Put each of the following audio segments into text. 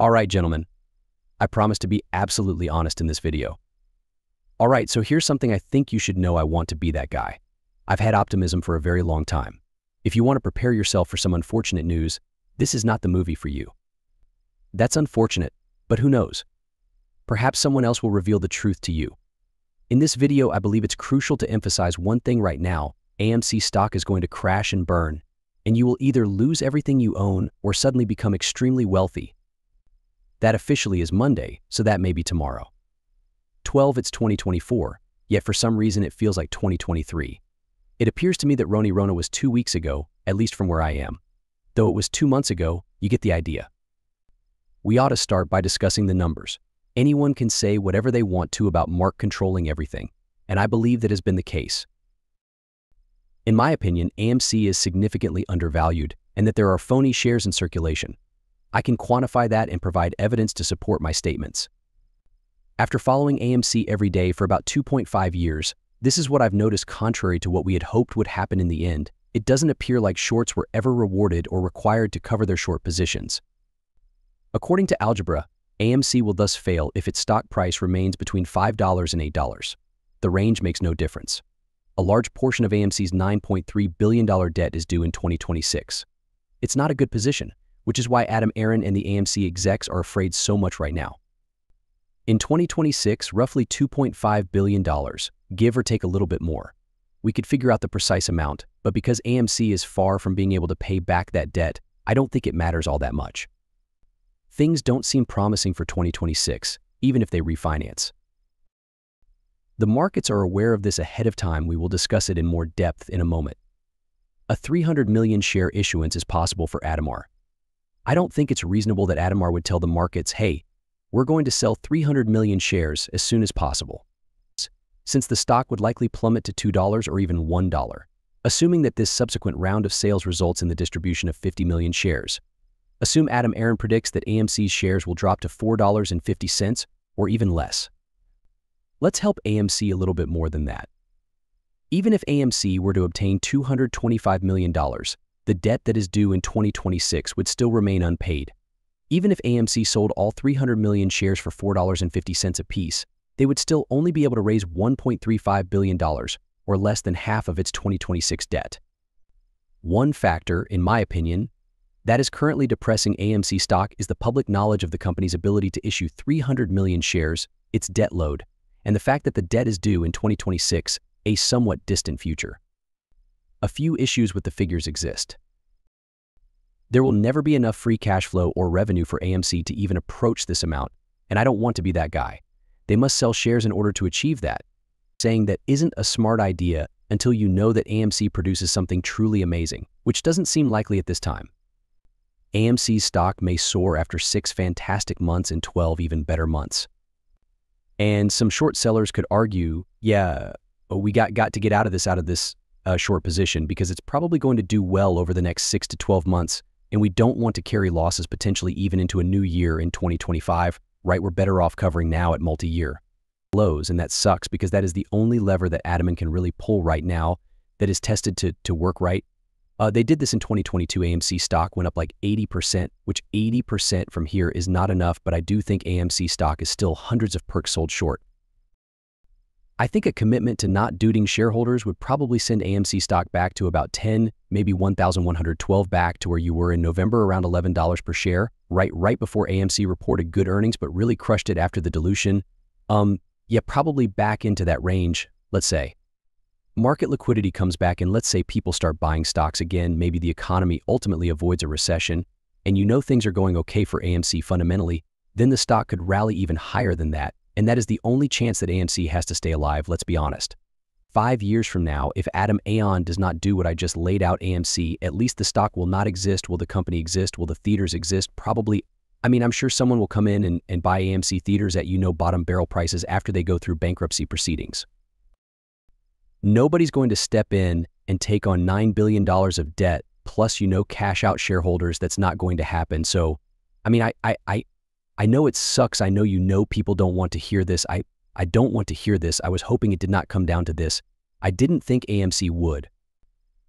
Alright, gentlemen. I promise to be absolutely honest in this video. Alright, so here's something I think you should know I want to be that guy. I've had optimism for a very long time. If you want to prepare yourself for some unfortunate news, this is not the movie for you. That's unfortunate, but who knows? Perhaps someone else will reveal the truth to you. In this video, I believe it's crucial to emphasize one thing right now. AMC stock is going to crash and burn, and you will either lose everything you own or suddenly become extremely wealthy. That officially is Monday, so that may be tomorrow. 12, it's 2024, yet for some reason it feels like 2023. It appears to me that Roni Rona was two weeks ago, at least from where I am. Though it was two months ago, you get the idea. We ought to start by discussing the numbers. Anyone can say whatever they want to about Mark controlling everything, and I believe that has been the case. In my opinion, AMC is significantly undervalued and that there are phony shares in circulation. I can quantify that and provide evidence to support my statements. After following AMC every day for about 2.5 years, this is what I've noticed contrary to what we had hoped would happen in the end. It doesn't appear like shorts were ever rewarded or required to cover their short positions. According to algebra, AMC will thus fail if its stock price remains between $5 and $8. The range makes no difference. A large portion of AMC's $9.3 billion debt is due in 2026. It's not a good position, which is why Adam Aron and the AMC execs are afraid so much right now. In 2026, roughly $2.5 billion, give or take a little bit more. We could figure out the precise amount, but because AMC is far from being able to pay back that debt, I don't think it matters all that much. Things don't seem promising for 2026, even if they refinance. The markets are aware of this ahead of time. We will discuss it in more depth in a moment. A 300 million share issuance is possible for Adam Aron. I don't think it's reasonable that Adam Aron would tell the markets, hey, we're going to sell 300 million shares as soon as possible, since the stock would likely plummet to $2 or even $1, assuming that this subsequent round of sales results in the distribution of 50 million shares. Assume Adam Aron predicts that AMC's shares will drop to $4.50 or even less. Let's help AMC a little bit more than that. Even if AMC were to obtain $225 million, the debt that is due in 2026 would still remain unpaid. Even if AMC sold all 300 million shares for $4.50 apiece, they would still only be able to raise $1.35 billion, or less than half of its 2026 debt. One factor, in my opinion, that is currently depressing AMC stock is the public knowledge of the company's ability to issue 300 million shares, its debt load, and the fact that the debt is due in 2026, a somewhat distant future. A few issues with the figures exist. There will never be enough free cash flow or revenue for AMC to even approach this amount, and I don't want to be that guy. They must sell shares in order to achieve that. Saying that isn't a smart idea until you know that AMC produces something truly amazing, which doesn't seem likely at this time. AMC's stock may soar after six fantastic months and 12 even better months. And some short sellers could argue, yeah, we got, got to get out of this out of this uh, short position because it's probably going to do well over the next 6 to 12 months, and we don't want to carry losses potentially even into a new year in 2025, right? We're better off covering now at multi-year lows, and that sucks because that is the only lever that Adam Aron can really pull right now that is tested to, to work right uh, they did this in 2022. AMC stock went up like 80%, which 80% from here is not enough, but I do think AMC stock is still hundreds of perks sold short. I think a commitment to not duding shareholders would probably send AMC stock back to about 10, maybe 1,112 back to where you were in November, around $11 per share, right right before AMC reported good earnings, but really crushed it after the dilution. Um, yeah, probably back into that range, let's say market liquidity comes back and let's say people start buying stocks again, maybe the economy ultimately avoids a recession, and you know things are going okay for AMC fundamentally, then the stock could rally even higher than that, and that is the only chance that AMC has to stay alive, let's be honest. Five years from now, if Adam Aron does not do what I just laid out AMC, at least the stock will not exist. Will the company exist? Will the theaters exist? Probably. I mean, I'm sure someone will come in and, and buy AMC theaters at you know bottom barrel prices after they go through bankruptcy proceedings. Nobody's going to step in and take on $9 billion of debt, plus, you know, cash out shareholders. That's not going to happen. So, I mean, I, I, I, I know it sucks. I know you know people don't want to hear this. I, I don't want to hear this. I was hoping it did not come down to this. I didn't think AMC would.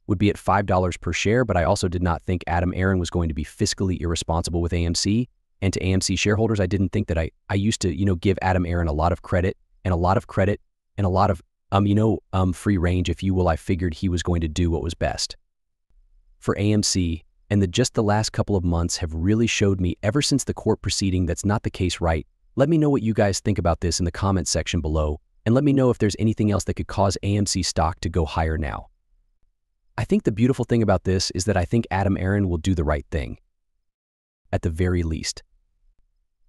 Would be at $5 per share, but I also did not think Adam Aron was going to be fiscally irresponsible with AMC And to AMC shareholders, I didn't think that I, I used to, you know, give Adam Aron a lot of credit and a lot of credit and a lot of, um, you know, um, free range, if you will. I figured he was going to do what was best. For AMC, and the just the last couple of months have really showed me ever since the court proceeding that's not the case right. Let me know what you guys think about this in the comments section below, and let me know if there's anything else that could cause AMC stock to go higher now. I think the beautiful thing about this is that I think Adam Aron will do the right thing. At the very least.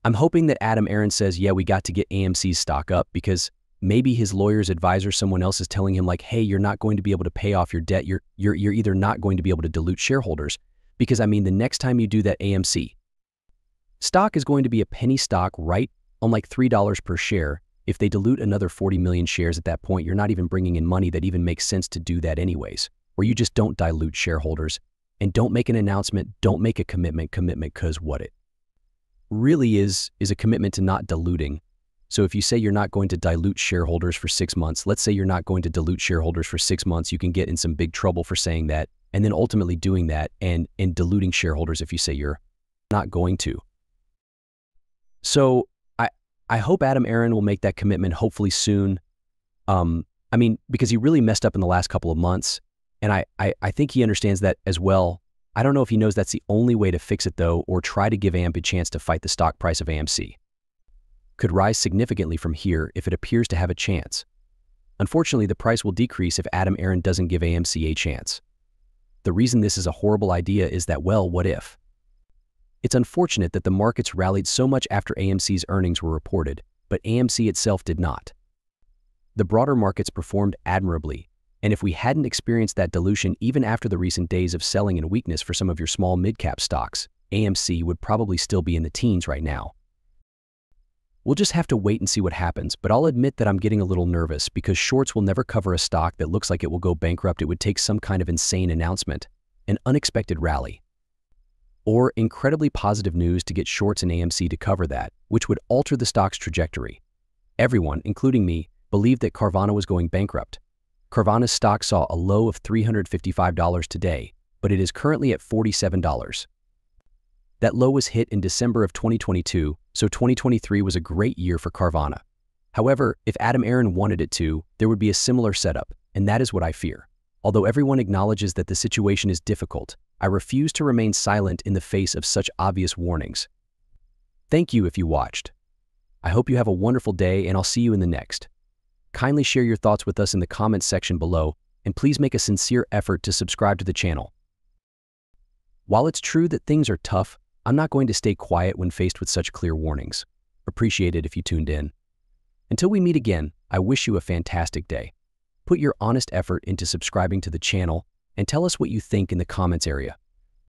I'm hoping that Adam Aron says, yeah, we got to get AMC's stock up because maybe his lawyer's advisor, someone else is telling him like, hey, you're not going to be able to pay off your debt. You're, you're, you're either not going to be able to dilute shareholders because I mean, the next time you do that AMC, stock is going to be a penny stock right on like $3 per share. If they dilute another 40 million shares at that point, you're not even bringing in money that even makes sense to do that anyways where you just don't dilute shareholders and don't make an announcement, don't make a commitment, commitment because what it really is is a commitment to not diluting. So if you say you're not going to dilute shareholders for six months, let's say you're not going to dilute shareholders for six months, you can get in some big trouble for saying that and then ultimately doing that and, and diluting shareholders if you say you're not going to. So I, I hope Adam Aron will make that commitment hopefully soon. Um, I mean, because he really messed up in the last couple of months and I, I, I think he understands that as well. I don't know if he knows that's the only way to fix it, though, or try to give AMP a chance to fight the stock price of AMC. Could rise significantly from here if it appears to have a chance. Unfortunately, the price will decrease if Adam Aron doesn't give AMC a chance. The reason this is a horrible idea is that, well, what if? It's unfortunate that the markets rallied so much after AMC's earnings were reported, but AMC itself did not. The broader markets performed admirably, and if we hadn't experienced that dilution even after the recent days of selling and weakness for some of your small mid-cap stocks, AMC would probably still be in the teens right now. We'll just have to wait and see what happens, but I'll admit that I'm getting a little nervous because shorts will never cover a stock that looks like it will go bankrupt. It would take some kind of insane announcement, an unexpected rally, or incredibly positive news to get shorts in AMC to cover that, which would alter the stock's trajectory. Everyone, including me, believed that Carvana was going bankrupt, Carvana's stock saw a low of $355 today, but it is currently at $47. That low was hit in December of 2022, so 2023 was a great year for Carvana. However, if Adam Aron wanted it to, there would be a similar setup, and that is what I fear. Although everyone acknowledges that the situation is difficult, I refuse to remain silent in the face of such obvious warnings. Thank you if you watched. I hope you have a wonderful day, and I'll see you in the next. Kindly share your thoughts with us in the comments section below, and please make a sincere effort to subscribe to the channel. While it's true that things are tough, I'm not going to stay quiet when faced with such clear warnings. Appreciate it if you tuned in. Until we meet again, I wish you a fantastic day. Put your honest effort into subscribing to the channel and tell us what you think in the comments area.